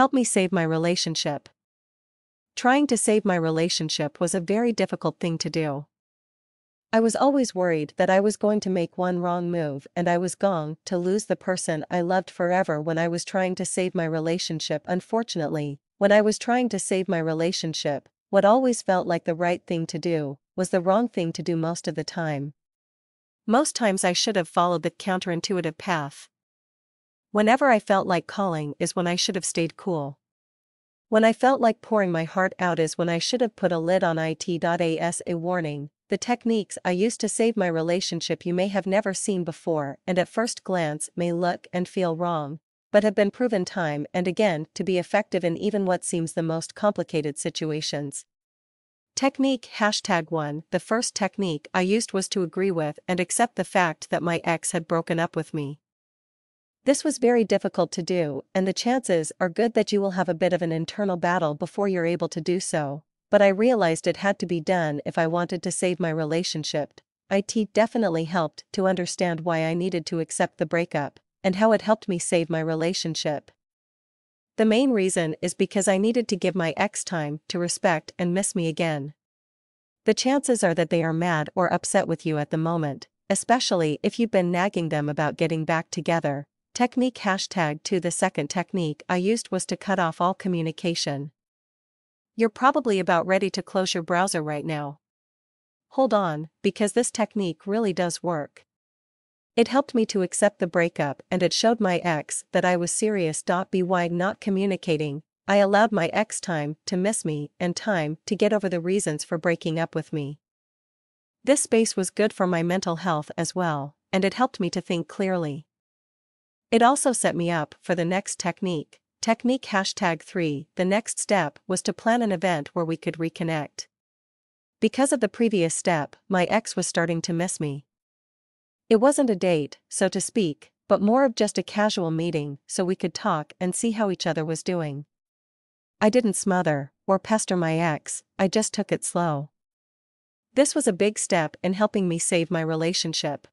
Help me save my relationship. Trying to save my relationship was a very difficult thing to do. I was always worried that I was going to make one wrong move and I was going to lose the person I loved forever when I was trying to save my relationship. Unfortunately, when I was trying to save my relationship, what always felt like the right thing to do was the wrong thing to do most of the time. Most times I should have followed the counterintuitive path. Whenever I felt like calling is when I should have stayed cool. When I felt like pouring my heart out is when I should have put a lid on it.as a warning. The techniques I used to save my relationship you may have never seen before and at first glance may look and feel wrong, but have been proven time and again to be effective in even what seems the most complicated situations. Technique Hashtag 1 The first technique I used was to agree with and accept the fact that my ex had broken up with me. This was very difficult to do, and the chances are good that you will have a bit of an internal battle before you're able to do so, but I realized it had to be done if I wanted to save my relationship. IT definitely helped to understand why I needed to accept the breakup, and how it helped me save my relationship. The main reason is because I needed to give my ex time to respect and miss me again. The chances are that they are mad or upset with you at the moment, especially if you've been nagging them about getting back together. Technique hashtag 2 The second technique I used was to cut off all communication. You're probably about ready to close your browser right now. Hold on, because this technique really does work. It helped me to accept the breakup and it showed my ex that I was serious. By not communicating, I allowed my ex time to miss me and time to get over the reasons for breaking up with me. This space was good for my mental health as well, and it helped me to think clearly. It also set me up for the next technique. Technique hashtag 3 The next step was to plan an event where we could reconnect. Because of the previous step, my ex was starting to miss me. It wasn't a date, so to speak, but more of just a casual meeting so we could talk and see how each other was doing. I didn't smother or pester my ex, I just took it slow. This was a big step in helping me save my relationship.